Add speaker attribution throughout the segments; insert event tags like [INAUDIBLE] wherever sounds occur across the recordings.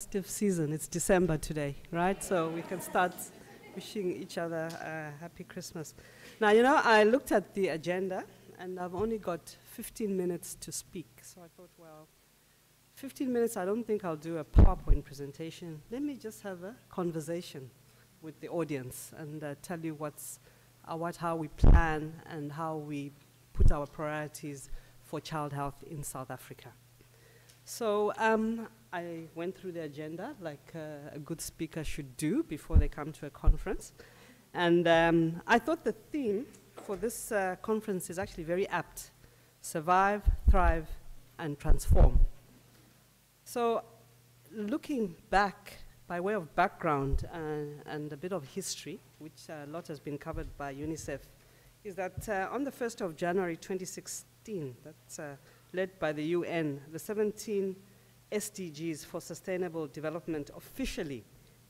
Speaker 1: festive season. It's December today, right? So we can start wishing each other a happy Christmas. Now, you know, I looked at the agenda and I've only got 15 minutes to speak. So I thought, well, 15 minutes, I don't think I'll do a PowerPoint presentation. Let me just have a conversation with the audience and uh, tell you what's, uh, what, how we plan and how we put our priorities for child health in South Africa. So um, I went through the agenda like uh, a good speaker should do before they come to a conference. And um, I thought the theme for this uh, conference is actually very apt survive, thrive, and transform. So, looking back by way of background uh, and a bit of history, which a lot has been covered by UNICEF, is that uh, on the 1st of January 2016, that's uh, led by the UN, the 17 SDGs for Sustainable Development officially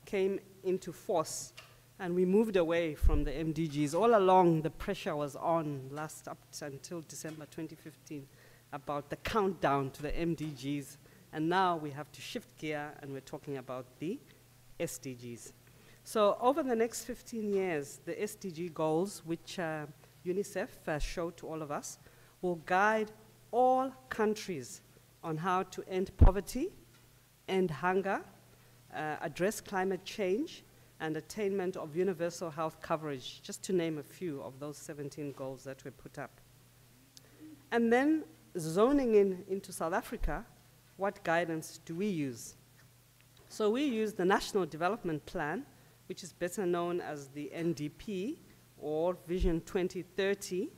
Speaker 1: came into force and we moved away from the MDGs. All along, the pressure was on last up until December 2015 about the countdown to the MDGs. And now we have to shift gear and we're talking about the SDGs. So over the next 15 years, the SDG goals, which uh, UNICEF uh, showed to all of us, will guide all countries on how to end poverty, end hunger, uh, address climate change, and attainment of universal health coverage, just to name a few of those 17 goals that were put up. And then zoning in into South Africa, what guidance do we use? So we use the National Development Plan, which is better known as the NDP or Vision 2030,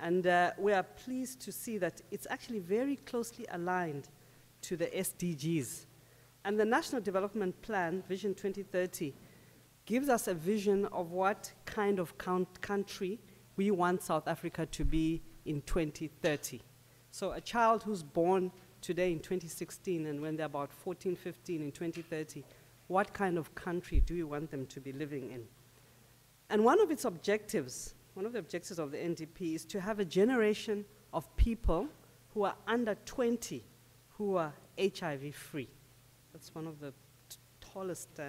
Speaker 1: and uh, we are pleased to see that it's actually very closely aligned to the SDGs. And the National Development Plan, Vision 2030, gives us a vision of what kind of country we want South Africa to be in 2030. So a child who's born today in 2016 and when they're about 14, 15 in 2030, what kind of country do we want them to be living in? And one of its objectives one of the objectives of the NDP is to have a generation of people who are under 20 who are HIV free. That's one of the tallest uh,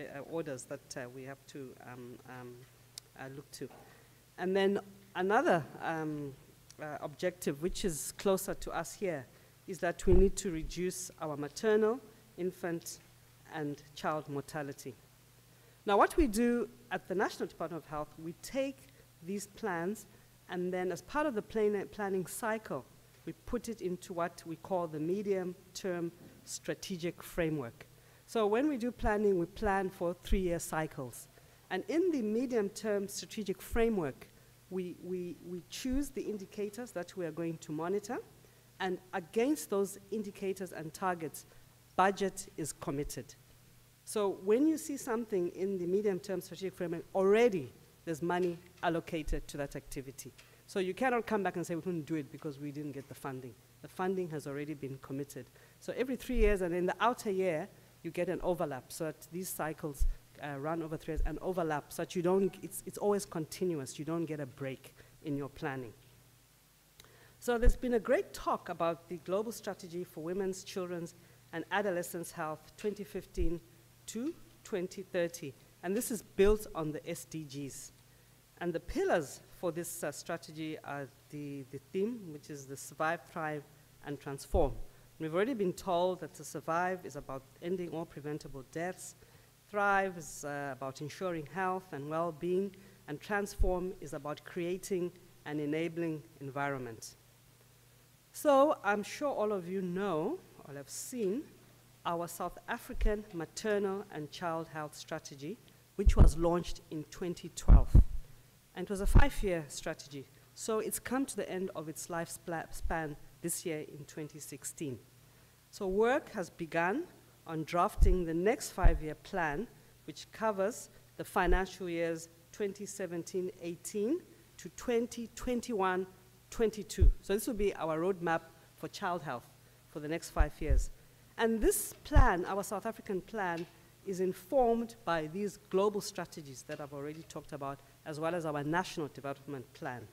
Speaker 1: uh, orders that uh, we have to um, um, uh, look to. And then another um, uh, objective, which is closer to us here, is that we need to reduce our maternal, infant, and child mortality. Now, what we do at the National Department of Health, we take these plans, and then as part of the plan planning cycle, we put it into what we call the medium-term strategic framework. So when we do planning, we plan for three-year cycles. And in the medium-term strategic framework, we, we, we choose the indicators that we are going to monitor, and against those indicators and targets, budget is committed. So when you see something in the medium-term strategic framework, already there's money allocated to that activity. So you cannot come back and say we couldn't do it because we didn't get the funding. The funding has already been committed. So every three years, and in the outer year, you get an overlap so that these cycles uh, run over three years and overlap so that you don't, it's, it's always continuous. You don't get a break in your planning. So there's been a great talk about the global strategy for women's, children's, and adolescents' health 2015 to 2030. And this is built on the SDGs. And the pillars for this uh, strategy are the, the theme, which is the survive, thrive, and transform. We've already been told that to survive is about ending all preventable deaths, thrive is uh, about ensuring health and well-being, and transform is about creating an enabling environment. So I'm sure all of you know or have seen our South African maternal and child health strategy, which was launched in 2012. And it was a five-year strategy. So it's come to the end of its lifespan this year in 2016. So work has begun on drafting the next five-year plan, which covers the financial years 2017-18 to 2021-22. So this will be our roadmap for child health for the next five years. And this plan, our South African plan, is informed by these global strategies that I've already talked about, as well as our national development plan.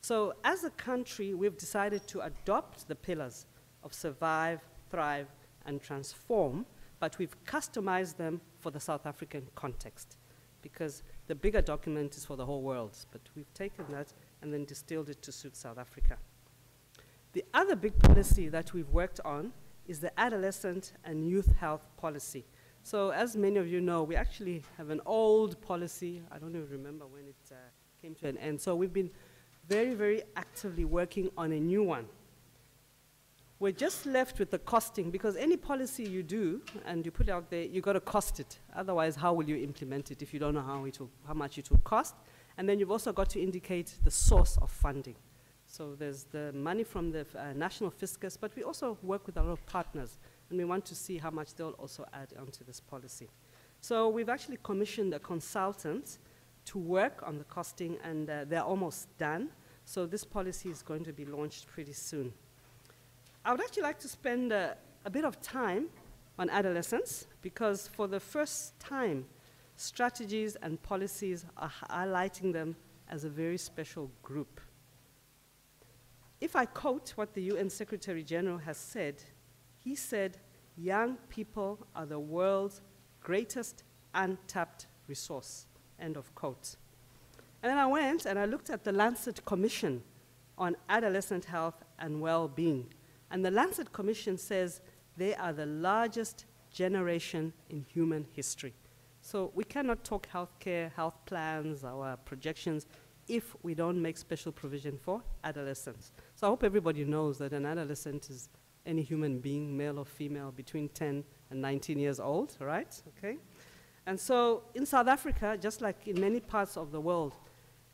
Speaker 1: So as a country, we've decided to adopt the pillars of survive, thrive, and transform but we've customized them for the South African context because the bigger document is for the whole world, but we've taken that and then distilled it to suit South Africa. The other big policy that we've worked on is the adolescent and youth health policy. So as many of you know, we actually have an old policy. I don't even remember when it uh, came to an end. So we've been very, very actively working on a new one. We're just left with the costing because any policy you do and you put out there, you've got to cost it. Otherwise, how will you implement it if you don't know how, it will, how much it will cost? And then you've also got to indicate the source of funding. So there's the money from the uh, national fiscus, but we also work with a lot of partners, and we want to see how much they'll also add onto this policy. So we've actually commissioned a consultant to work on the costing, and uh, they're almost done. So this policy is going to be launched pretty soon. I would actually like to spend uh, a bit of time on adolescents because for the first time, strategies and policies are highlighting them as a very special group. If I quote what the UN Secretary General has said, he said, young people are the world's greatest untapped resource, end of quote. And then I went and I looked at the Lancet Commission on Adolescent Health and Well-Being. And the Lancet Commission says they are the largest generation in human history. So we cannot talk healthcare, health plans, our projections, if we don't make special provision for adolescents. So I hope everybody knows that an adolescent is any human being, male or female, between 10 and 19 years old, right? Okay? And so in South Africa, just like in many parts of the world,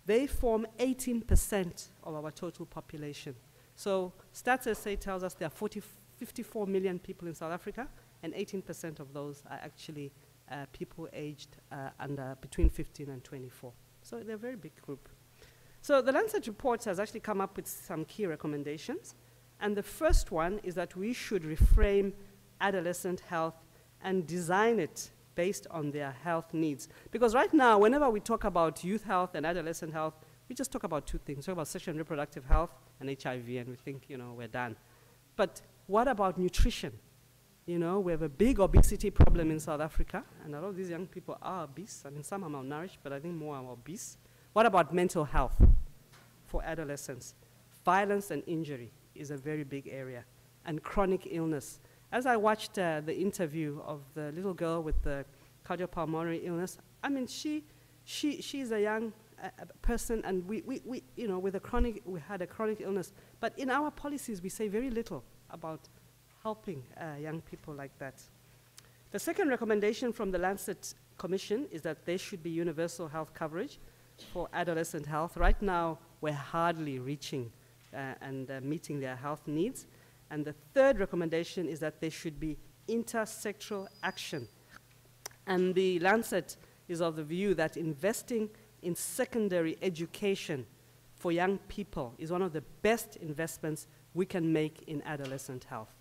Speaker 1: they form 18% of our total population. So Stats SA tells us there are 40, 54 million people in South Africa, and 18% of those are actually uh, people aged uh, under between 15 and 24. So they're a very big group. So the Lancet report has actually come up with some key recommendations. And the first one is that we should reframe adolescent health and design it based on their health needs. Because right now, whenever we talk about youth health and adolescent health, we just talk about two things. We talk about sexual and reproductive health and HIV, and we think, you know, we're done. But what about nutrition? You know, we have a big obesity problem in South Africa, and a lot of these young people are obese. I mean, some are malnourished, but I think more are obese. What about mental health for adolescents? Violence and injury is a very big area, and chronic illness. As I watched uh, the interview of the little girl with the cardiopulmonary illness, I mean, she, she, she's a young uh, person, and we, we, we, you know, with a chronic, we had a chronic illness. But in our policies, we say very little about helping uh, young people like that. The second recommendation from the Lancet Commission is that there should be universal health coverage for adolescent health. Right now, we're hardly reaching uh, and uh, meeting their health needs. And the third recommendation is that there should be intersectoral action. And the Lancet is of the view that investing in secondary education for young people is one of the best investments we can make in adolescent health.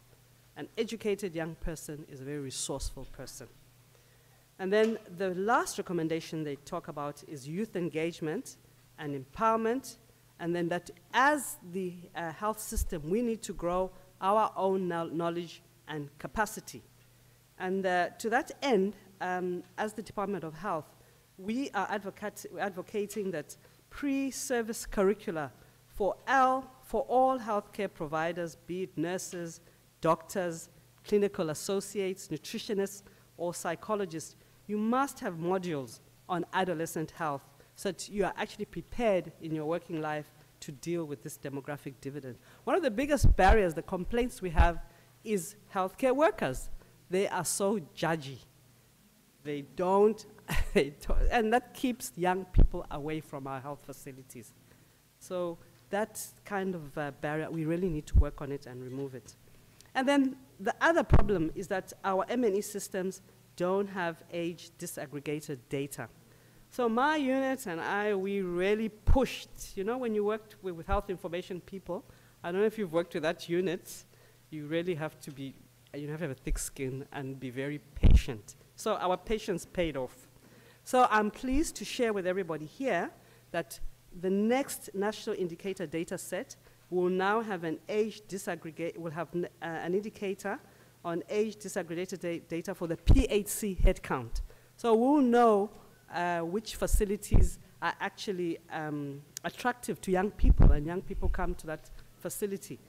Speaker 1: An educated young person is a very resourceful person. And then the last recommendation they talk about is youth engagement and empowerment, and then that as the uh, health system, we need to grow our own knowledge and capacity. And uh, to that end, um, as the Department of Health, we are advocating that pre-service curricula for, L, for all healthcare providers, be it nurses, doctors, clinical associates, nutritionists, or psychologists, you must have modules on adolescent health so that you are actually prepared in your working life to deal with this demographic dividend. One of the biggest barriers, the complaints we have, is healthcare workers. They are so judgy. They don't, [LAUGHS] they don't, and that keeps young people away from our health facilities. So that kind of uh, barrier, we really need to work on it and remove it. And then the other problem is that our M&E systems don't have age disaggregated data. So my unit and I, we really pushed, you know, when you worked with, with health information people, I don't know if you've worked with that unit, you really have to be, you have to have a thick skin and be very patient. So our patience paid off. So I'm pleased to share with everybody here that the next national indicator data set will now have an age disaggregate, will have uh, an indicator on age disaggregated da data for the PHC headcount. So we'll know uh, which facilities are actually um, attractive to young people, and young people come to that facility.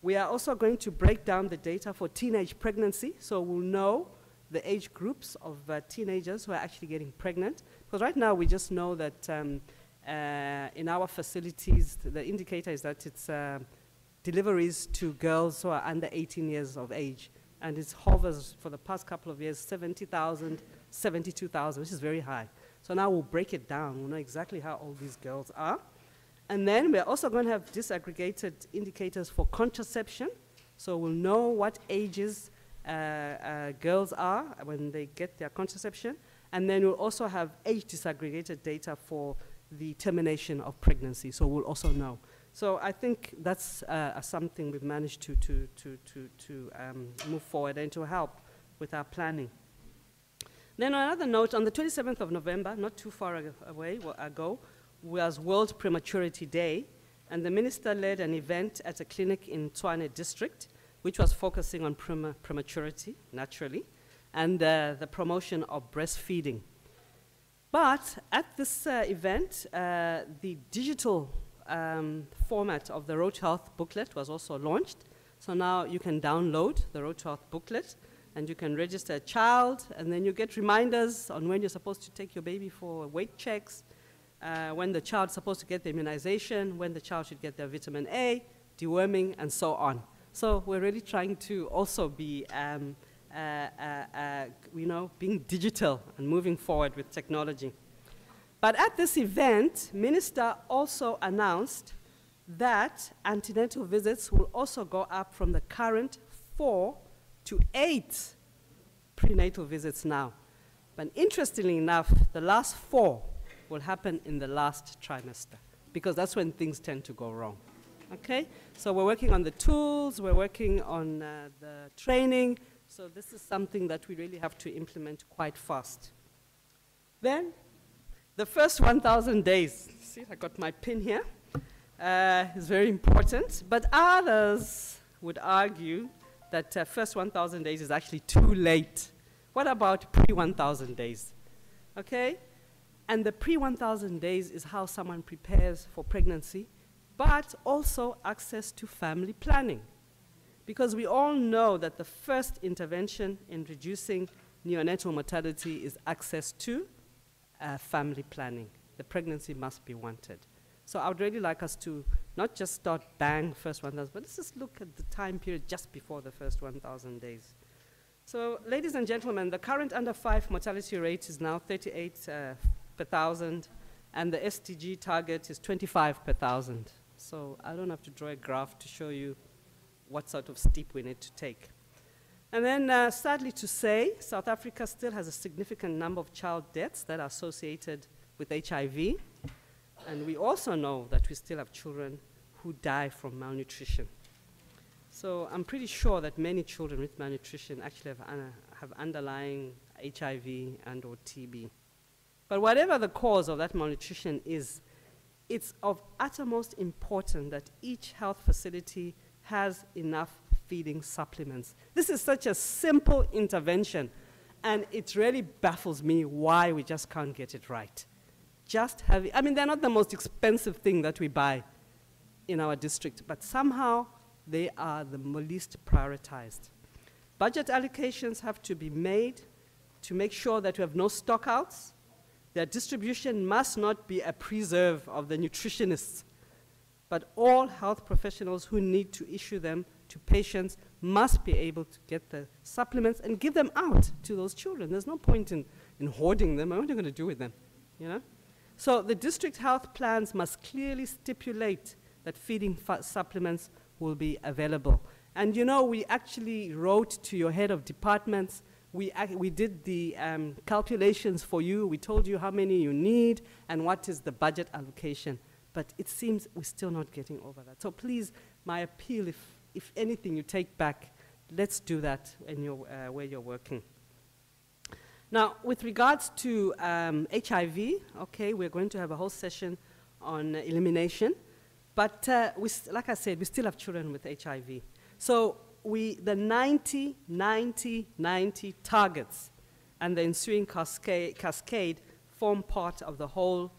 Speaker 1: We are also going to break down the data for teenage pregnancy, so we'll know the age groups of uh, teenagers who are actually getting pregnant. Because right now we just know that um, uh, in our facilities, the indicator is that it's uh, deliveries to girls who are under 18 years of age. And it hovers for the past couple of years, 70,000, 72,000, which is very high. So now we'll break it down. We'll know exactly how old these girls are. And then we're also going to have disaggregated indicators for contraception. So we'll know what ages uh, uh, girls are when they get their contraception. And then we'll also have age disaggregated data for the termination of pregnancy. So we'll also know. So I think that's uh, something we've managed to, to, to, to, to um, move forward and to help with our planning. Then another note, on the 27th of November, not too far away ago, was World Prematurity Day, and the minister led an event at a clinic in Tshwane district, which was focusing on prema prematurity, naturally, and uh, the promotion of breastfeeding. But at this uh, event, uh, the digital um, format of the Road to Health booklet was also launched. So now you can download the Road to Health booklet and you can register a child, and then you get reminders on when you're supposed to take your baby for weight checks, uh, when the child's supposed to get the immunization, when the child should get their vitamin A, deworming, and so on. So we're really trying to also be, um, uh, uh, uh, you know, being digital and moving forward with technology. But at this event, Minister also announced that antenatal visits will also go up from the current four to eight prenatal visits now. But interestingly enough, the last four will happen in the last trimester because that's when things tend to go wrong. Okay? So we're working on the tools, we're working on uh, the training. So this is something that we really have to implement quite fast. Then, the first 1,000 days. See, I got my pin here. Uh, is very important. But others would argue that uh, first 1,000 days is actually too late. What about pre 1,000 days? Okay? And the pre 1,000 days is how someone prepares for pregnancy, but also access to family planning. Because we all know that the first intervention in reducing neonatal mortality is access to uh, family planning. The pregnancy must be wanted. So I would really like us to not just start bang first 1,000, but let's just look at the time period just before the first 1,000 days. So ladies and gentlemen, the current under five mortality rate is now 38 uh, per thousand, and the SDG target is 25 per thousand. So I don't have to draw a graph to show you what sort of steep we need to take. And then, uh, sadly to say, South Africa still has a significant number of child deaths that are associated with HIV. And we also know that we still have children who die from malnutrition. So I'm pretty sure that many children with malnutrition actually have, uh, have underlying HIV and or TB. But whatever the cause of that malnutrition is, it's of uttermost importance that each health facility has enough feeding supplements. This is such a simple intervention, and it really baffles me why we just can't get it right just having, I mean, they're not the most expensive thing that we buy in our district, but somehow they are the least prioritized. Budget allocations have to be made to make sure that we have no stockouts. Their distribution must not be a preserve of the nutritionists, but all health professionals who need to issue them to patients must be able to get the supplements and give them out to those children. There's no point in, in hoarding them. What are you going to do with them? You know? So the district health plans must clearly stipulate that feeding supplements will be available. And you know, we actually wrote to your head of departments. We, we did the um, calculations for you. We told you how many you need and what is the budget allocation. But it seems we're still not getting over that. So please, my appeal, if, if anything you take back, let's do that uh, where you're working. Now, with regards to um, HIV, okay, we're going to have a whole session on elimination. But uh, like I said, we still have children with HIV. So we, the 90, 90, 90 targets and the ensuing cascade, cascade form part of the whole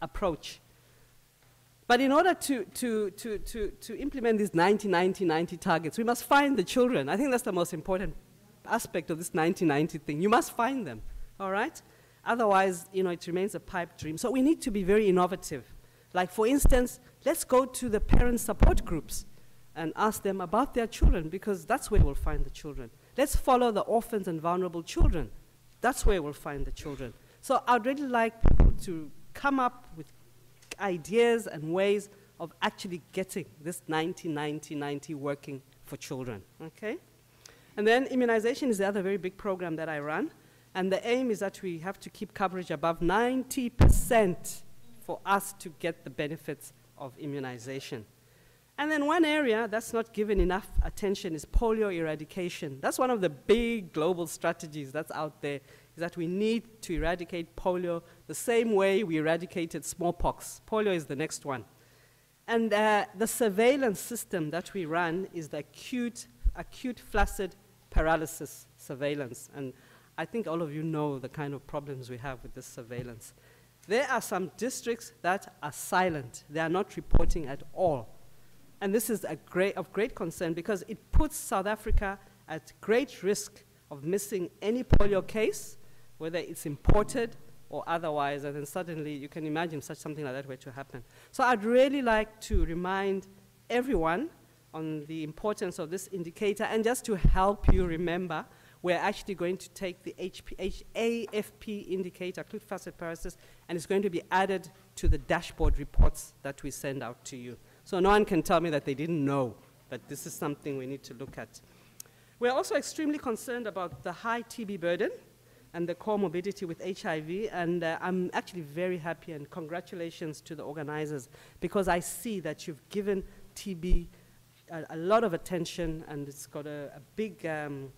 Speaker 1: approach. But in order to, to, to, to, to implement these 90, 90, 90 targets, we must find the children. I think that's the most important aspect of this 90, 90 thing. You must find them, all right? Otherwise, you know, it remains a pipe dream. So we need to be very innovative. Like, for instance, let's go to the parent support groups and ask them about their children because that's where we'll find the children. Let's follow the orphans and vulnerable children. That's where we'll find the children. So I'd really like people to come up with ideas and ways of actually getting this 90-90-90 working for children, okay? And then immunization is the other very big program that I run. And the aim is that we have to keep coverage above 90% for us to get the benefits of immunization. And then one area that's not given enough attention is polio eradication. That's one of the big global strategies that's out there, that we need to eradicate polio the same way we eradicated smallpox. Polio is the next one. And uh, the surveillance system that we run is the acute, acute flaccid paralysis surveillance. And I think all of you know the kind of problems we have with this surveillance. There are some districts that are silent. They are not reporting at all. And this is great, of great concern because it puts South Africa at great risk of missing any polio case, whether it's imported or otherwise, and then suddenly you can imagine such something like that were to happen. So I'd really like to remind everyone on the importance of this indicator, and just to help you remember, we're actually going to take the HP, AFP indicator, acute flaccid paralysis, and it's going to be added to the dashboard reports that we send out to you. So no one can tell me that they didn't know that this is something we need to look at. We're also extremely concerned about the high TB burden and the comorbidity with HIV, and uh, I'm actually very happy and congratulations to the organizers because I see that you've given TB a, a lot of attention and it's got a, a big, um,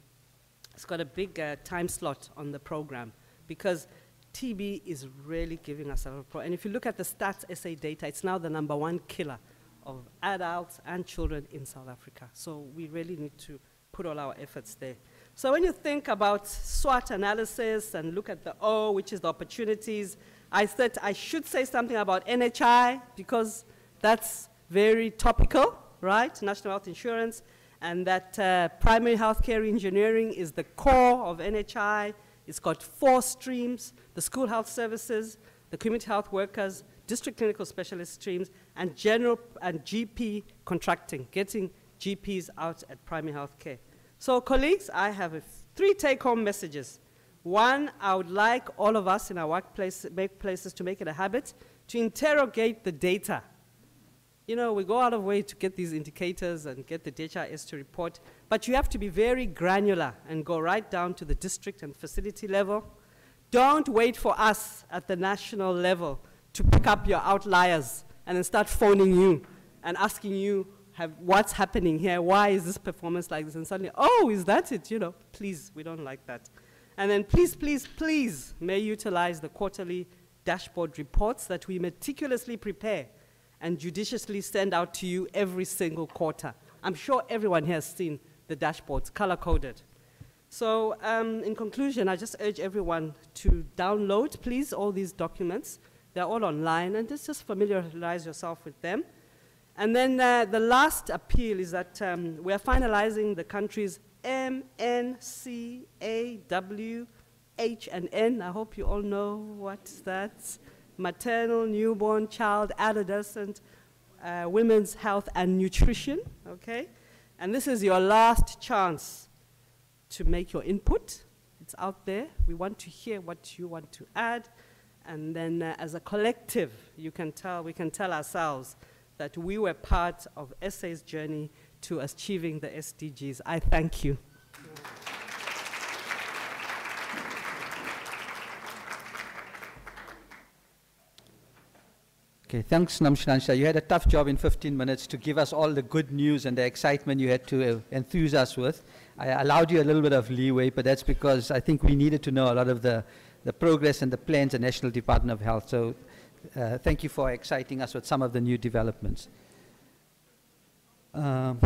Speaker 1: it's got a big uh, time slot on the program because TB is really giving us a problem. And if you look at the Stats SA data, it's now the number one killer of adults and children in South Africa. So we really need to put all our efforts there. So when you think about SWOT analysis and look at the O, which is the opportunities, I said I should say something about NHI because that's very topical, right? National Health Insurance, and that uh, primary healthcare engineering is the core of NHI. It's got four streams, the school health services, the community health workers, district clinical specialist streams, and general and GP contracting, getting GPs out at primary health care. So colleagues, I have three take-home messages. One, I would like all of us in our workplace, places to make it a habit to interrogate the data. You know, we go out of way to get these indicators and get the DHIS to report, but you have to be very granular and go right down to the district and facility level. Don't wait for us at the national level to pick up your outliers and then start phoning you and asking you have, what's happening here, why is this performance like this, and suddenly, oh, is that it, you know, please, we don't like that. And then please, please, please, may utilize the quarterly dashboard reports that we meticulously prepare and judiciously send out to you every single quarter. I'm sure everyone here has seen the dashboards, color-coded. So um, in conclusion, I just urge everyone to download, please, all these documents they're all online, and just, just familiarize yourself with them. And then uh, the last appeal is that um, we are finalizing the country's M, N, C, A, W, H, and N. I hope you all know what that's. Maternal, newborn, child, adolescent, uh, women's health and nutrition, okay? And this is your last chance to make your input. It's out there. We want to hear what you want to add. And then uh, as a collective, you can tell, we can tell ourselves that we were part of SA's journey to achieving the SDGs. I thank you.
Speaker 2: Okay, thanks, Nonhlanhla. You had a tough job in 15 minutes to give us all the good news and the excitement you had to uh, enthuse us with. I allowed you a little bit of leeway, but that's because I think we needed to know a lot of the the progress and the plans of the National Department of Health. So uh, thank you for exciting us with some of the new developments. Um,